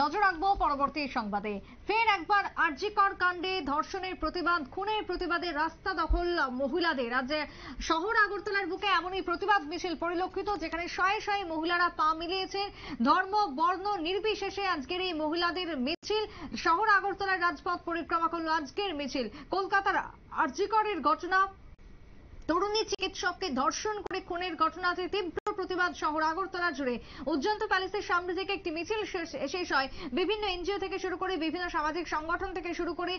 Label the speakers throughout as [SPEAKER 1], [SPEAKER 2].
[SPEAKER 1] নজর রাখব পরবর্তী সংবাদে। ফের একবার আরজিকর কাণ্ডে ধর্ষণের প্রতিবাদ, খুনের প্রতিবাদে রাস্তা দখল মহিলাদের। আজ শহর আগরতলার বুকে এমনই প্রতিবাদ মিছিল পরিলক্ষিত, যেখানে শয়ে শয়ে মহিলারা পা মিলিয়েছে। ধর্ম, বর্ণ নির্বিশেষে আজকের এই মহিলাদের মিছিল। শহর আগরতলার রাজপথ পরিক্রমা করল আজকের মিছিল। কলকাতার আরজিকরের ঘটনা, তরুণী চিকিৎসককে ধর্ষণ করে খুনের ঘটনাতে তীব্র প্রতিবাদ শহর আগরতলা জুড়ে উজ্জন্ত প্যালেসের সামনে থেকে একটি মিছিল শেষ- হয়। বিভিন্ন এনজিও থেকে শুরু করে বিভিন্ন সামাজিক সংগঠন থেকে শুরু করে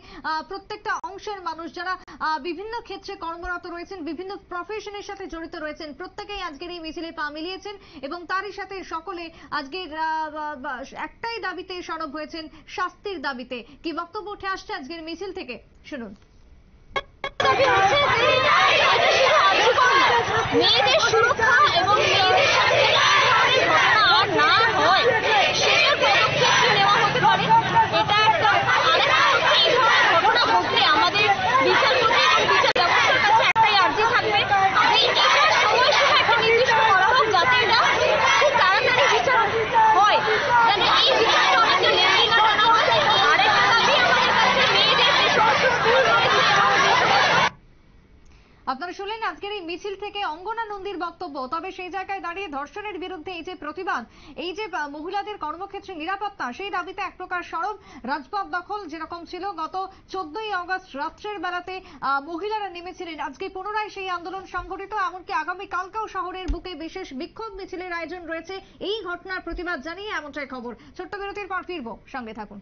[SPEAKER 1] প্রত্যেকটা অংশের মানুষ যারা বিভিন্ন ক্ষেত্রে কর্মরত রয়েছেন, বিভিন্ন প্রফেশনের সাথে জড়িত রয়েছেন, প্রত্যেকেই আজকের এই মিছিলে পা মিলিয়েছেন এবং তারই সাথে সকলে আজকের একটাই দাবিতে সরব হয়েছেন শাস্তির দাবিতে। কি বক্তব্য উঠে আসছে আজকের মিছিল থেকে? শুনুন। আপনারা শুনলেন আজকের এই মিছিল থেকে অঙ্গনা নন্দীর বক্তব্য। তবে সেই জায়গায় দাঁড়িয়ে ধর্ষণের বিরুদ্ধে এই যে প্রতিবাদ, এই যে মহিলাদের কর্মক্ষেত্রে নিরাপত্তা, সেই দাবিতে এক প্রকার সরব রাজপথ দখল যেরকম ছিল গত চোদ্দই অগস্ট রাত্রের বেলাতে মহিলারা নেমেছিলেন। আজকে পুনরায় সেই আন্দোলন সংগঠিত এমনকি আগামী কালকেও শহরের বুকে বিশেষ বিক্ষোভ মিছিলের আয়োজন রয়েছে। এই ঘটনার প্রতিবাদ জানিয়ে এমনটাই খবর। ছোট্ট বিরতির পর ফিরবো। সঙ্গে থাকুন।